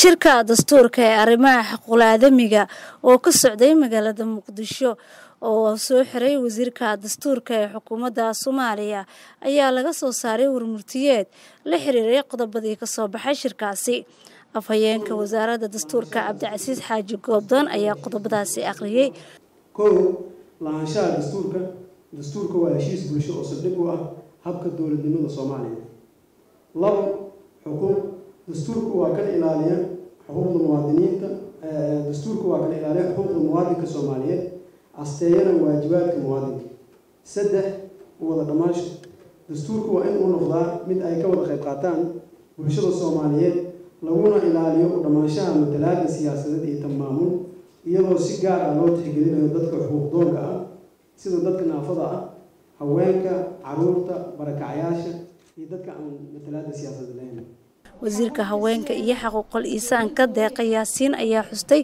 shirka dastuurka ee arrimaha xuquuqul-aadamiga oo ka socday magaalada muqdisho oo soo xiray wasiirka dastuurka ee xukuumadda soomaaliya ayaa laga soo saaray warmurtiyeed la xiriiray qodobadii ka soo baxay shirkaasi. Afhayeenka wasaaradda dastuurka cabdicasiis xaaji goobdoon ayaa qodobadaasi akhriyey kow lahaanshaha dastuurka dastuurka waa heshiis bulsho oo saldhig u ah habka dowladnimada soomaaliya. Labo xuquuq dastuurku waa kan ilaaliya xuquuqda muwaadiniinta dastuurku waa kan ilaaliya xuquuqda muwaadinka soomaaliyeed asteeyana waajibaadka muwaadinka. Saddex wada dhammaasho dastuurku waa in uu noqdaa mid ay ka wada qayb qaataan bulshada soomaaliyeed laguna ilaaliyo u dhammaanshaha matalaada siyaasadeed iyo tanmaamul iyadoo si gaar ah loo tixgelinayo dadka xuquuqdoonka ah sida dadka naafada ah haweenka carruurta barakacyaasha iyo dadka aan matalaada siyaasadda lahayn wasiirka haweenka iyo xaquuqul iisaanka deeqa yaasiin ayaa xustay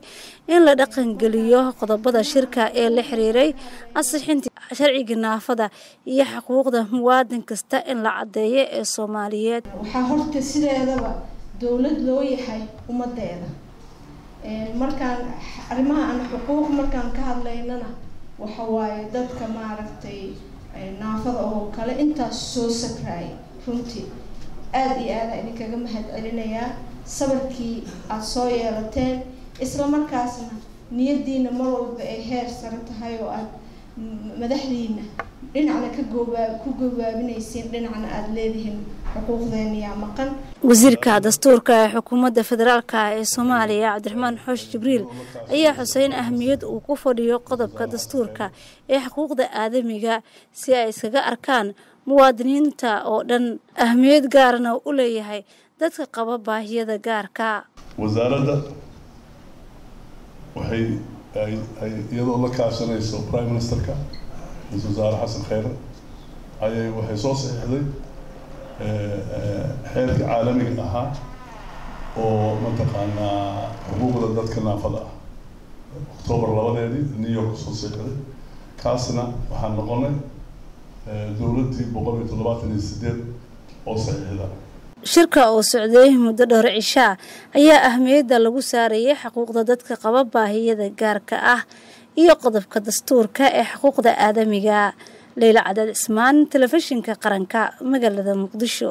in la dhaqangeliyo qodobada shirka ee la xiriiray ansixinta sharciga naafada iyo xuquuqda muwaadin kasta in la caddeeyo ee soomaaliyeed. Waxaa horta sideedaba dowlad loo yahay ummadeeda. Markaan arrimaha aan xuquuq markaan ka hadlaynana waxa waaye dadka maaragtay naafada oo kale intaas soo sakraayay runtii aada iyo aada idinkaga mahad celinayaa sabarkii aada soo yeelateen. Isla markaasna niyadiina mar walba ay heer sare tahay oo aada madaxdiina dhinacna ku gobaabinaysiin dhinacna aada leedihiin xuquuqdeeniyaa maqan. Wasiirka dastuurka ee xukuumadda federaalk ee soomaaliya cabdiraxmaan xoosh jibriil ayaa xusay in ahmiyad uu ku fadhiyo qodobka dastuurka ee xuquuqda aadamiga si ay iskaga arkaan muwaadiniinta oo dhan ahmiyad gaarna u leeyahay dadka qaba baahiyada gaarka. Wasaaradda waxay ay iyadoo la kaashanayso prime ministerka ra'iisul wasaare xasan kheyre ayay waxay soo saxiixday xeerka caalamiga ahaa oo mataqaanaa xuquuqda dadka naafada ah. Octoobar labadeedii new york soo saxiixday kaasna waxaan noqonay dowladdii boqol iyo toddobaatan iyo sideed oo saxiixda shirka oo socday muddo dhowr cishaa ayaa ahmiyadda lagu saarayay xuquuqda dadka qaba baahiyada gaarka ah iyo qodobka dastuurka ee xuquuqda aadamiga. Leyla cadaad cismaan telefishinka qaranka magaalada muqdisho